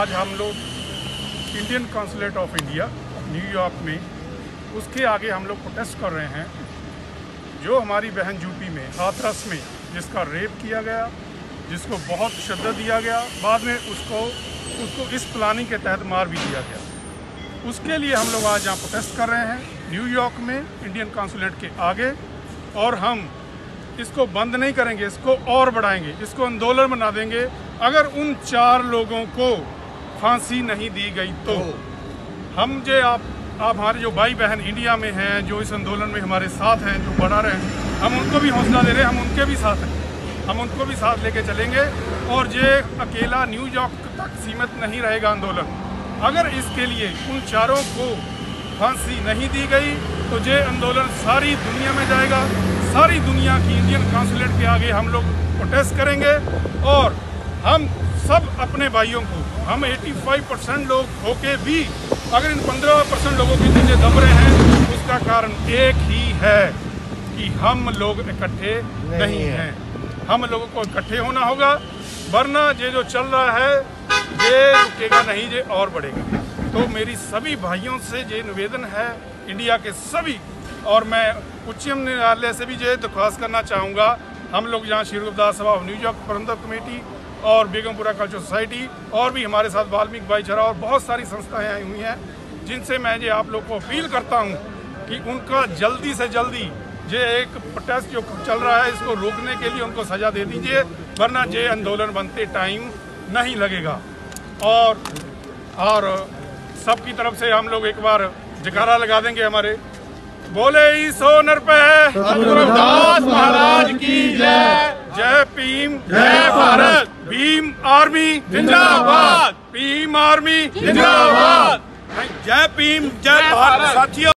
आज हम लोग Indian consulate of India New York में, उसके आगे हम लोग प्रोटेस्ट कर रहे हैं। जो हमारी बहन यूपी में, हाथरस में, जिसका रेप किया गया, जिसको बहुत शद्दत दिया गया, बाद में उसको उसको इस प्लानिंग के तहत मार भी दिया गया। उसके लिए हम लोग आज यहाँ प्रोटेस्ट कर रहे हैं न्यूयॉर्क में इंडियन कॉन्सुलेट के आगे, और हम इसको बंद नहीं करेंगे, इसको और बढ़ाएँगे, इसको आंदोलन बना देंगे। अगर उन चार लोगों को फांसी नहीं दी गई तो। हम जो आप आप हमारे जो भाई बहन इंडिया में हैं, जो इस आंदोलन में हमारे साथ हैं, जो बढ़ा रहे हैं, हम उनको भी हौसला दे रहे हैं, हम उनके भी साथ हैं। हम उनको भी साथ लेके चलेंगे और ये अकेला न्यूयॉर्क तक सीमित नहीं रहेगा आंदोलन। अगर इसके लिए उन चारों को फांसी नहीं दी गई तो ये आंदोलन सारी दुनिया में जाएगा, सारी दुनिया की इंडियन कॉन्सुलेट के आगे हम लोग प्रोटेस्ट करेंगे और हम सब अपने भाइयों को। हम 85 परसेंट लोग होके भी अगर इन 15 परसेंट लोगों की नीचे दब रहे हैं उसका कारण एक ही है कि हम लोग इकट्ठे नहीं, नहीं है। हैं। हम लोगों को इकट्ठे होना होगा वरना ये जो चल रहा है ये रुकेगा नहीं ये और बढ़ेगा। तो मेरी सभी भाइयों से ये निवेदन है इंडिया के सभी और मैं उच्चतम न्यायालय से भी ये दरख्वास्त करना चाहूँगा हम लोग यहाँ श्री गुरुदास सभा न्यूयॉर्क प्रबंधक कमेटी और बेगमपुरा कल्चर सोसाइटी और भी हमारे साथ वाल्मीकि भाईचारा और बहुत सारी संस्थाएँ आई हुई हैं, जिनसे मैं ये आप लोग को अपील करता हूँ कि उनका जल्दी से जल्दी ये एक प्रोटेस्ट जो चल रहा है, इसको रोकने के लिए उनको सजा दे दीजिए, वरना ये आंदोलन बनते टाइम नहीं लगेगा। और और सबकी तरफ़ से हम लोग एक बार जकारा लगा देंगे हमारे। बोले ही सोनर पे महाराज की जय। जय भीम, जय भारत। भीम आर्मी, जिंदाबाद। भीम आर्मी, जिंदाबाद। जय भीम, जय भारत। साथियों